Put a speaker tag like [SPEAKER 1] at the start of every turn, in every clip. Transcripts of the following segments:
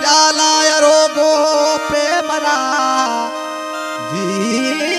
[SPEAKER 1] प्याला रोगो प्रेमरा जी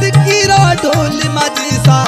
[SPEAKER 1] बात ढोल मजीसा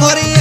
[SPEAKER 1] morir.